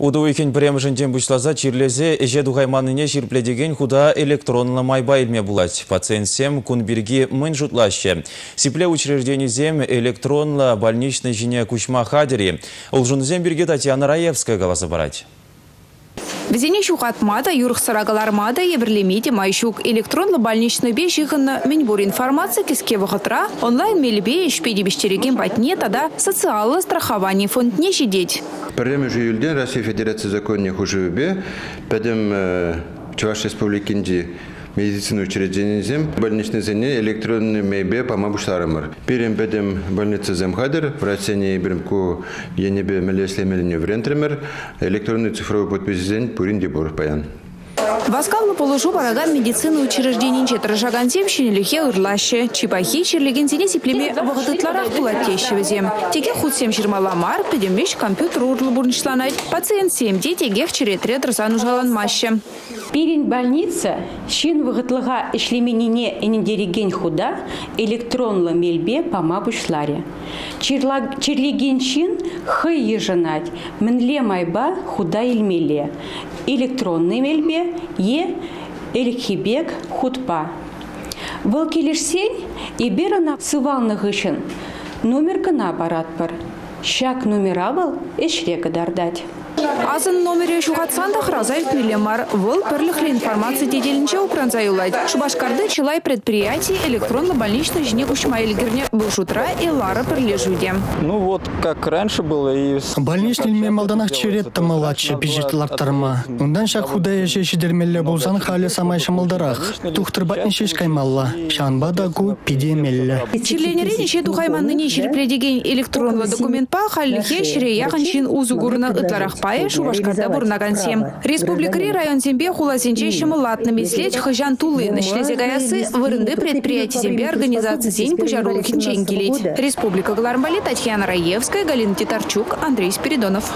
Уду екен премжінден бұшлаза чирлезе эже дуғайманыне жирпледеген худа электронлы майба илме булать. Пациентсем кунбирги мын жұтлаще. Сипле учрежденізем электронлы больничный жіне күшма хадери. Улжынызем бірге Татьяна Раевская голоса барать. Візене шуқатмада, юрықсырагалармада ебірлемеде майшук электронлы больничный бе жиғынны мінбор информация кеске вғытра онлайн мелбе ішпеде бештереген батне тада социалы страхование фондне жидеть. Пәрреме жүйілден Россия Федерация законне хужуыбе, пәдім Чуваш Республикинде медицина учреждением больничный зене электронный мейбе помабуштарымыр. Перем бедем больница земхадер, в России беремку енебе мелеслемеліне врентремер, электронный цифровой подпись зен пурин дебор паян. Васкалны положу бараган медицина учрежденинче тыржаган земщинелихе ырлаще. Чипахи черлеген зене сиплеме вағытытларах пулаттешевізем. Теге худсем жирмаламар, педемеш компьютер урлы бурнышланайт. Пациент семде тегех черетре тұрсан ужаланмаще. Пирин больница шин вғытлыға ішлеменине энендереген худа электронлы мелбе пама бушларе. Черлеген шин хы ежынать, мінле майба худа илмеле. Электронный мелбе е эльхибек худпа. Выл келешсен, иберана сывалны гышын. Номер кына барат бар. Шак номера был эшрека дардать. Азын номере шуғатсан да хразайт милемар. Вол пірліхлі информация деделінче укранза юлайд. Шубашкарды чылай предприятий электронно больничный жіне күшма елгерне бұл шутра и лара пірлежуде. Ну вот, как раньше было и... Больничный ме малданах черет тамалачы пижетлартарма. Ундан шак худая жеші дермелле болсан халі самай шамалдарах. Тухтыр батнешеш каймалла. Шанба да ку пидемелле. Чирленере неше электронлы документ па халлихе шире яғын шин узу гурна ытларах пае Шубашкарда бурнаган сем. Республикари район зембе хуласенче шымылатны меслеч хыжан тулы. Нашлезе гаясы вырынды предприятий зембе организации сень пужарулы хинчен келет. Республика Галармбали Татьяна Раевская, Галина Титарчук, Андрей Спиридонов.